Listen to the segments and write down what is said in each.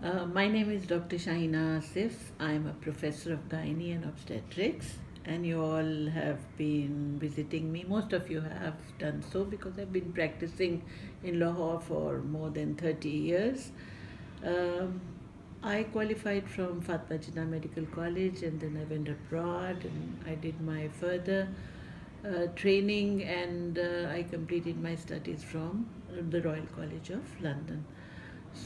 Uh, my name is Dr. Shaheena Asif. I'm a professor of gynae and obstetrics, and you all have been visiting me. Most of you have done so because I've been practicing in Lahore for more than 30 years. Um, I qualified from Fatima Jinnah Medical College and then I went abroad and I did my further uh, training and uh, I completed my studies from the Royal College of London.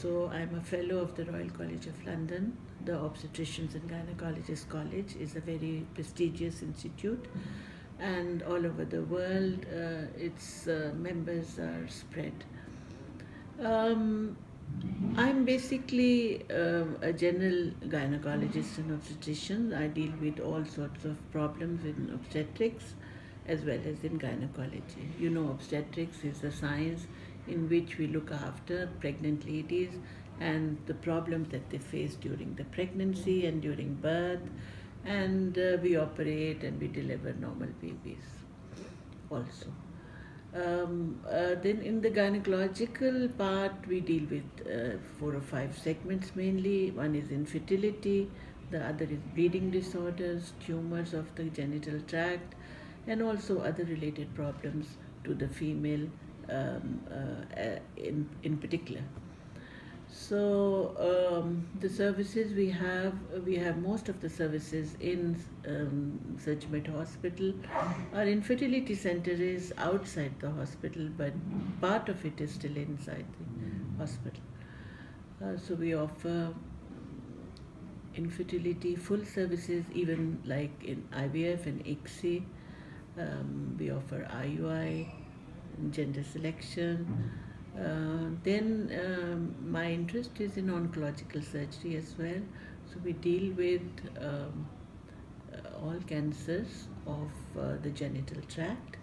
So I'm a fellow of the Royal College of London. The Obstetricians and Gynecologists College is a very prestigious institute, and all over the world, uh, its uh, members are spread. Um, I'm basically uh, a general gynecologist and obstetrician. I deal with all sorts of problems in obstetrics as well as in gynecology. You know, obstetrics is a science in which we look after pregnant ladies and the problems that they face during the pregnancy and during birth and uh, we operate and we deliver normal babies also. Um, uh, then in the gynecological part we deal with uh, four or five segments mainly. One is infertility, the other is bleeding disorders, tumors of the genital tract and also other related problems to the female um, uh, uh, in, in particular. So um, the services we have, we have most of the services in um, Surgimed Hospital. Our infertility center is outside the hospital, but part of it is still inside the hospital. Uh, so we offer infertility full services, even like in IVF and ICSI. Um, we offer IUI, gender selection. Uh, then um, my interest is in oncological surgery as well. So we deal with um, uh, all cancers of uh, the genital tract.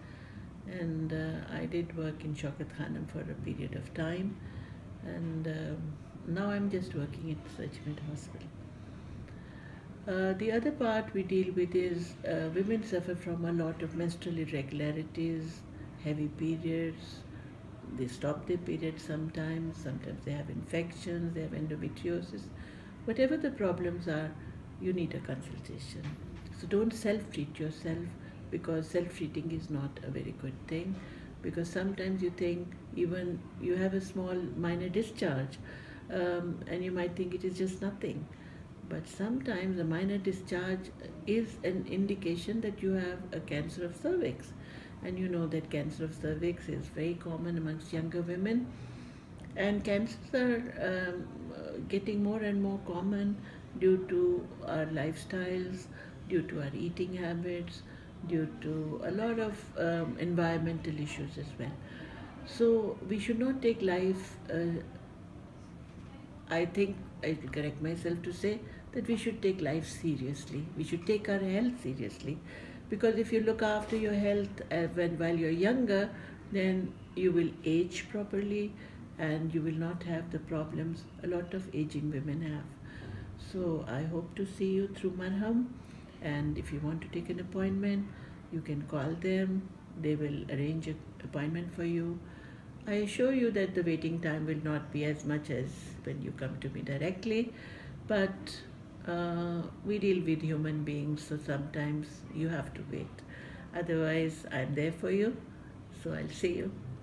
And uh, I did work in Shaukat Khanum for a period of time. And um, now I'm just working at Surgimed Hospital. Uh, the other part we deal with is uh, women suffer from a lot of menstrual irregularities, heavy periods, they stop their period sometimes, sometimes they have infections, they have endometriosis. Whatever the problems are, you need a consultation. So don't self-treat yourself because self-treating is not a very good thing because sometimes you think even you have a small minor discharge um, and you might think it is just nothing. But sometimes a minor discharge is an indication that you have a cancer of cervix and you know that cancer of cervix is very common amongst younger women. And cancers are um, getting more and more common due to our lifestyles due to our eating habits due to a lot of um, environmental issues as well. So we should not take life uh, i think i correct myself to say that we should take life seriously. We should take our health seriously because if you look after your health uh, when while you're younger then you will age properly and you will not have the problems a lot of aging women have. So i hope to see you through marham. And if you want to take an appointment you can call them. They will arrange an appointment for you. I assure you that the waiting time will not be as much as when you come to me directly. But uh, we deal with human beings, so sometimes you have to wait. Otherwise, I'm there for you. So I'll see you.